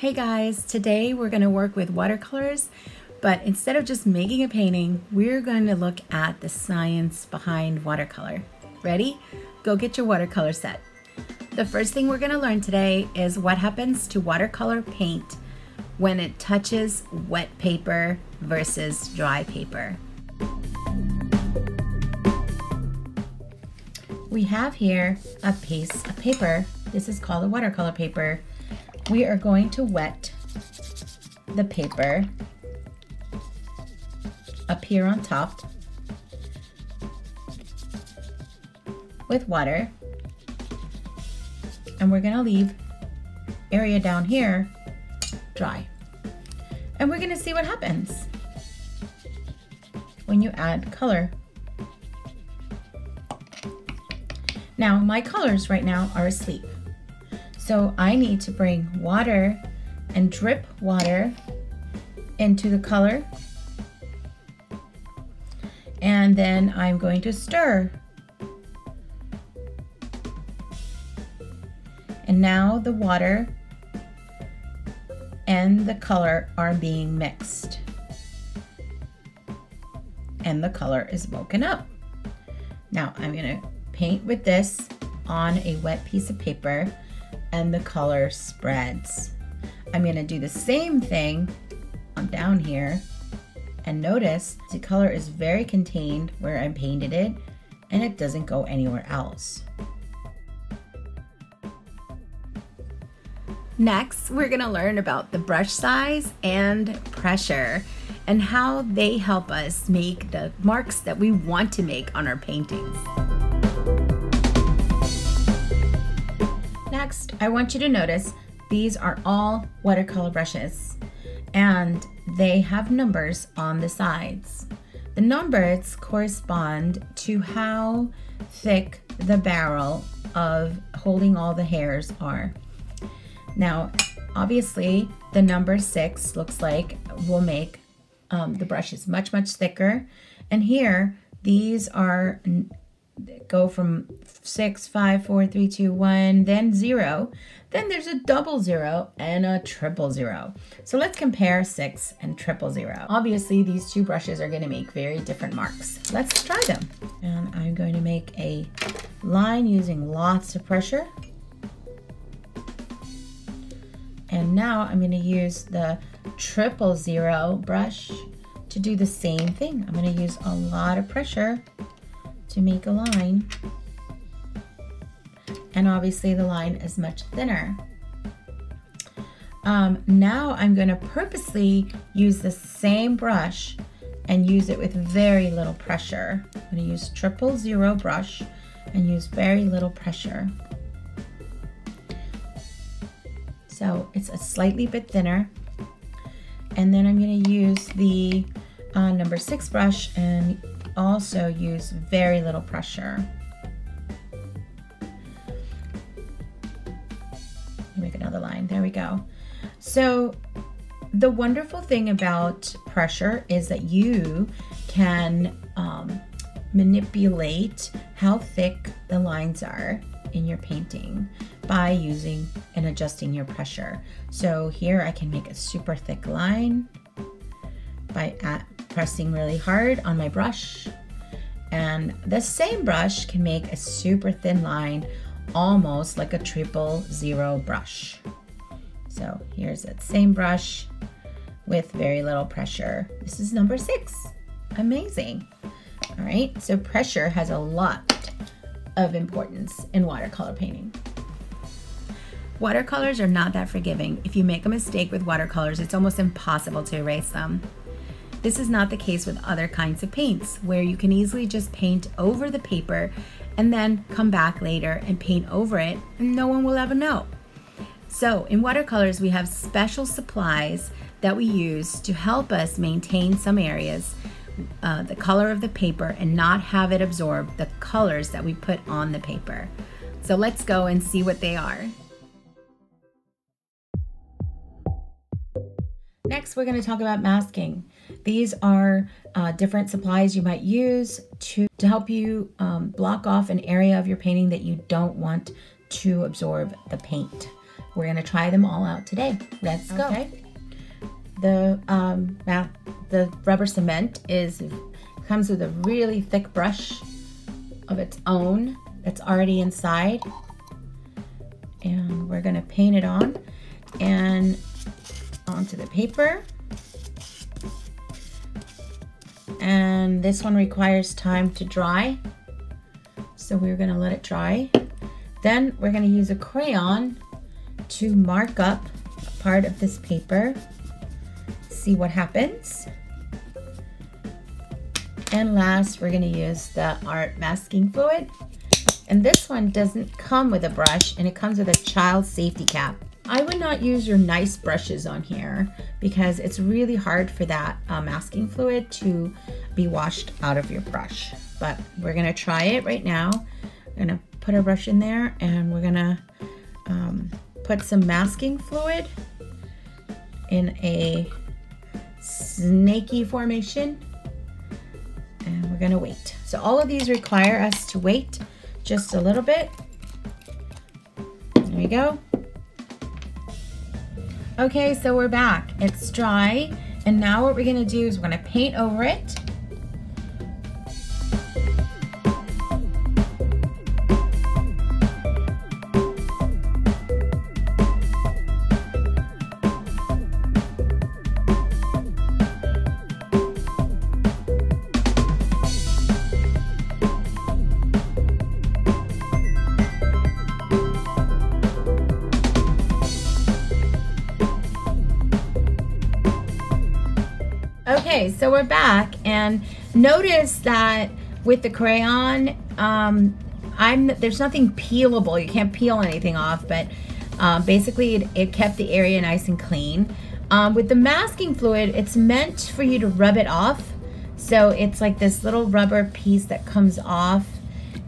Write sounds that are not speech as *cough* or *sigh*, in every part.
Hey guys, today we're going to work with watercolors, but instead of just making a painting, we're going to look at the science behind watercolor. Ready? Go get your watercolor set. The first thing we're going to learn today is what happens to watercolor paint when it touches wet paper versus dry paper. We have here a piece of paper. This is called a watercolor paper we are going to wet the paper up here on top with water. And we're going to leave area down here dry. And we're going to see what happens when you add color. Now my colors right now are asleep so I need to bring water and drip water into the color. And then I'm going to stir. And now the water and the color are being mixed. And the color is woken up. Now I'm gonna paint with this on a wet piece of paper and the color spreads. I'm gonna do the same thing down here and notice the color is very contained where I painted it and it doesn't go anywhere else. Next, we're gonna learn about the brush size and pressure and how they help us make the marks that we want to make on our paintings. Next, I want you to notice these are all watercolor brushes and they have numbers on the sides. The numbers correspond to how thick the barrel of holding all the hairs are. Now, obviously, the number six looks like will make um, the brushes much, much thicker. And here, these are go from six, five, four, three, two, one, then zero. Then there's a double zero and a triple zero. So let's compare six and triple zero. Obviously, these two brushes are gonna make very different marks. Let's try them. And I'm going to make a line using lots of pressure. And now I'm gonna use the triple zero brush to do the same thing. I'm gonna use a lot of pressure to make a line. And obviously the line is much thinner. Um, now I'm going to purposely use the same brush and use it with very little pressure. I'm going to use triple zero brush and use very little pressure. So it's a slightly bit thinner. And then I'm going to use the uh, number six brush and also use very little pressure. Make another line, there we go. So the wonderful thing about pressure is that you can um, manipulate how thick the lines are in your painting by using and adjusting your pressure. So here I can make a super thick line by pressing really hard on my brush. And the same brush can make a super thin line, almost like a triple zero brush. So here's that same brush with very little pressure. This is number six. Amazing. All right, so pressure has a lot of importance in watercolor painting. Watercolors are not that forgiving. If you make a mistake with watercolors, it's almost impossible to erase them. This is not the case with other kinds of paints, where you can easily just paint over the paper and then come back later and paint over it, and no one will ever know. So, in watercolors, we have special supplies that we use to help us maintain some areas, uh, the color of the paper, and not have it absorb the colors that we put on the paper. So, let's go and see what they are. Next, we're going to talk about masking. These are uh, different supplies you might use to, to help you um, block off an area of your painting that you don't want to absorb the paint. we're gonna try them all out today. Let's go. Okay. The um, the rubber cement is comes with a really thick brush of its own that's already inside. And we're gonna paint it on and onto the paper. And this one requires time to dry. So we're gonna let it dry. Then we're gonna use a crayon to mark up part of this paper. See what happens. And last, we're gonna use the art masking fluid. And this one doesn't come with a brush and it comes with a child safety cap. I would not use your nice brushes on here because it's really hard for that uh, masking fluid to be washed out of your brush. But we're gonna try it right now. We're gonna put our brush in there and we're gonna um, put some masking fluid in a snaky formation and we're gonna wait. So all of these require us to wait just a little bit. There we go. Okay, so we're back. It's dry. And now what we're gonna do is we're gonna paint over it. Okay, so we're back and notice that with the crayon, um, I'm there's nothing peelable. You can't peel anything off, but um, basically it, it, kept the area nice and clean. Um, with the masking fluid, it's meant for you to rub it off. So it's like this little rubber piece that comes off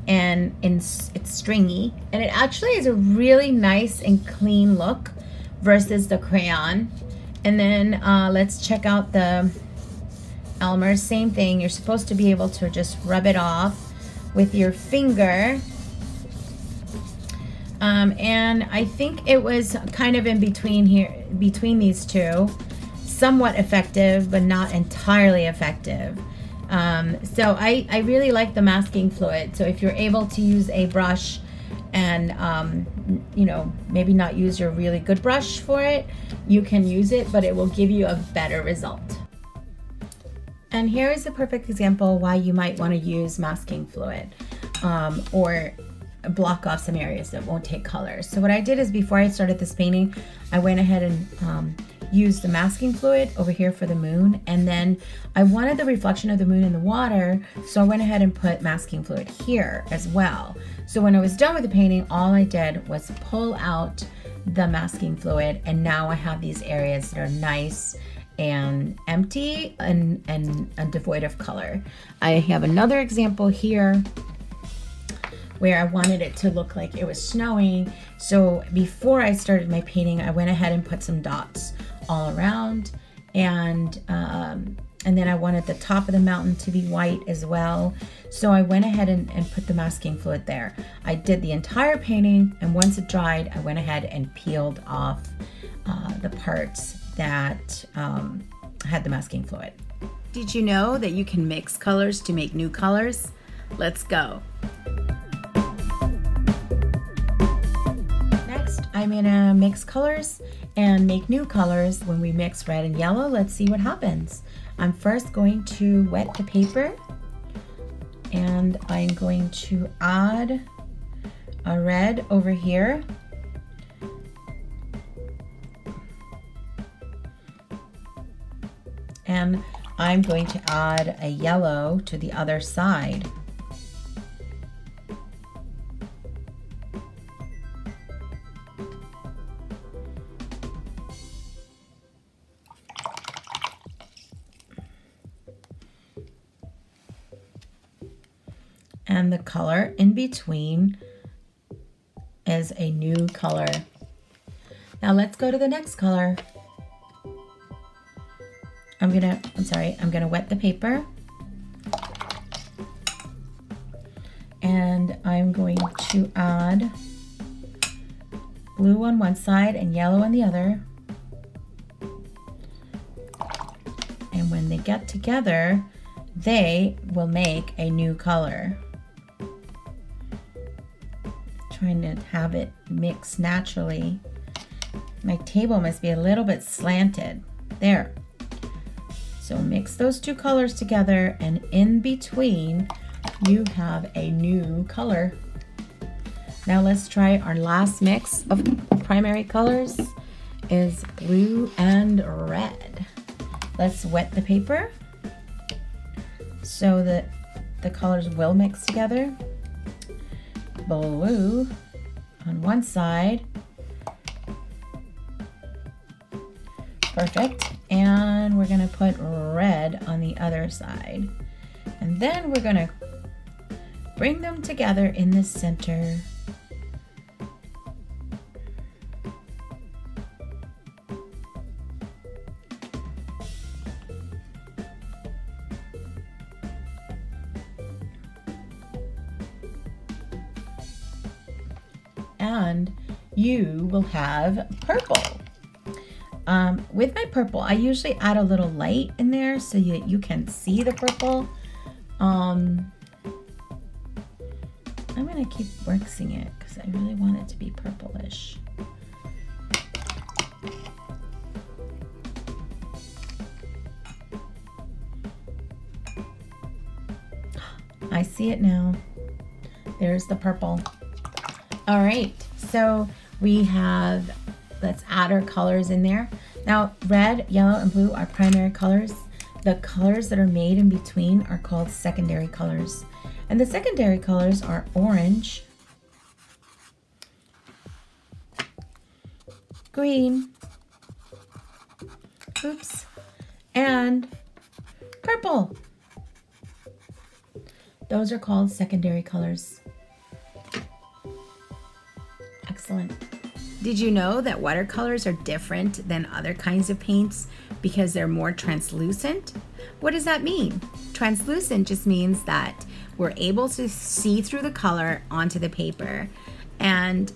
and, it's stringy. And it actually is a really nice and clean look versus the crayon. And then uh, let's check out the Elmer, same thing. You're supposed to be able to just rub it off with your finger. Um, and I think it was kind of in between here, between these two. Somewhat effective, but not entirely effective. Um, so I, I really like the masking fluid. So if you're able to use a brush and, um, you know, maybe not use your really good brush for it, you can use it, but it will give you a better result. And here is a perfect example why you might want to use masking fluid um, or block off some areas that won't take color. So what I did is before I started this painting, I went ahead and um, used the masking fluid over here for the moon. And then I wanted the reflection of the moon in the water. So I went ahead and put masking fluid here as well. So when I was done with the painting, all I did was pull out the masking fluid. And now I have these areas that are nice and empty and, and, and devoid of color. I have another example here where I wanted it to look like it was snowing. So before I started my painting, I went ahead and put some dots all around and um, and then I wanted the top of the mountain to be white as well. So I went ahead and, and put the masking fluid there. I did the entire painting and once it dried, I went ahead and peeled off uh, the parts that um, had the masking fluid. Did you know that you can mix colors to make new colors? Let's go. Next, I'm gonna mix colors and make new colors. When we mix red and yellow, let's see what happens. I'm first going to wet the paper and I'm going to add a red over here and I'm going to add a yellow to the other side. And the color in between is a new color. Now let's go to the next color. I'm gonna, I'm sorry, I'm gonna wet the paper. And I'm going to add blue on one side and yellow on the other. And when they get together, they will make a new color. Trying to have it mix naturally. My table must be a little bit slanted. There. So mix those two colors together and in between you have a new color. Now let's try our last mix of primary colors is blue and red. Let's wet the paper so that the colors will mix together. Blue on one side. Perfect. And we're gonna put red on the other side. And then we're gonna bring them together in the center. and you will have purple. Um, with my purple, I usually add a little light in there so that you can see the purple. Um, I'm gonna keep mixing it because I really want it to be purplish. *gasps* I see it now. There's the purple. All right, so we have, let's add our colors in there. Now, red, yellow, and blue are primary colors. The colors that are made in between are called secondary colors. And the secondary colors are orange, green, oops, and purple. Those are called secondary colors. Excellent. Did you know that watercolors are different than other kinds of paints because they're more translucent? What does that mean? Translucent just means that we're able to see through the color onto the paper. And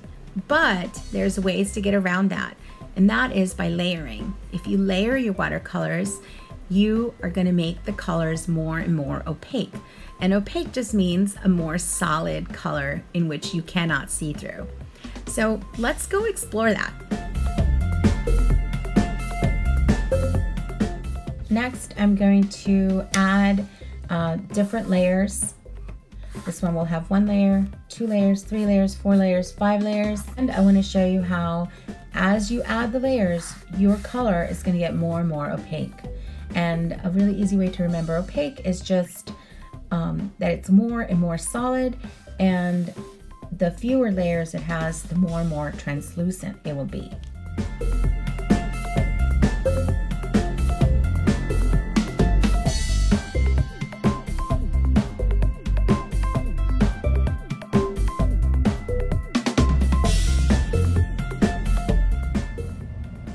but there's ways to get around that. And that is by layering. If you layer your watercolors, you are going to make the colors more and more opaque. And opaque just means a more solid color in which you cannot see through. So let's go explore that. Next, I'm going to add uh, different layers. This one will have one layer, two layers, three layers, four layers, five layers. And I wanna show you how as you add the layers, your color is gonna get more and more opaque. And a really easy way to remember opaque is just um, that it's more and more solid and the fewer layers it has, the more and more translucent it will be.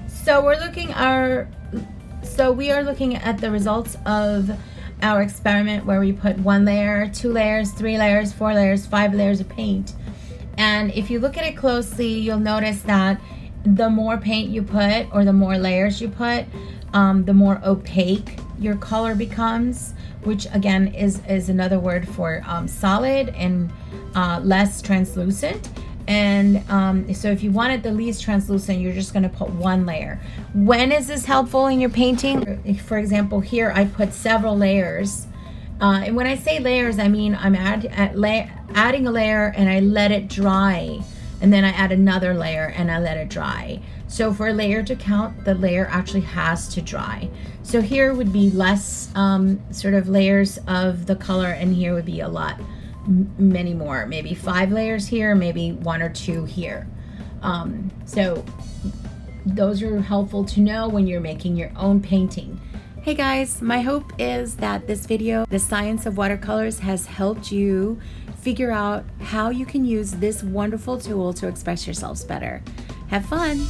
So we're looking our so we are looking at the results of our experiment where we put one layer, two layers, three layers, four layers, five layers of paint and if you look at it closely, you'll notice that the more paint you put or the more layers you put, um, the more opaque your color becomes, which again is, is another word for um, solid and uh, less translucent. And um, so if you want it the least translucent, you're just gonna put one layer. When is this helpful in your painting? For example, here I put several layers uh, and when I say layers, I mean I'm add, add, la adding a layer and I let it dry. And then I add another layer and I let it dry. So for a layer to count, the layer actually has to dry. So here would be less um, sort of layers of the color and here would be a lot, many more. Maybe five layers here, maybe one or two here. Um, so those are helpful to know when you're making your own painting. Hey guys, my hope is that this video, The Science of Watercolors, has helped you figure out how you can use this wonderful tool to express yourselves better. Have fun!